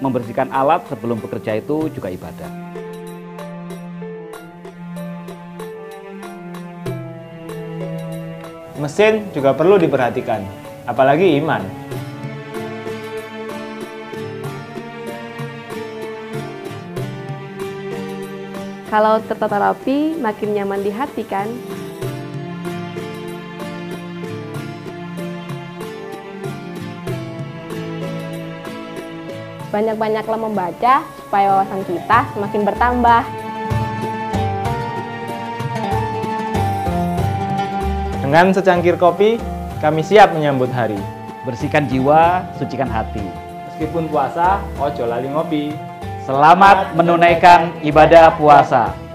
membersihkan alat sebelum bekerja itu juga ibadah. Mesin juga perlu diperhatikan, apalagi iman. Kalau tertata rapi, makin nyaman di hati kan? Banyak-banyaklah membaca supaya wawasan kita semakin bertambah. Dengan secangkir kopi, kami siap menyambut hari. Bersihkan jiwa, sucikan hati. Meskipun puasa, ojo lali ngopi. Selamat menunaikan ibadah puasa.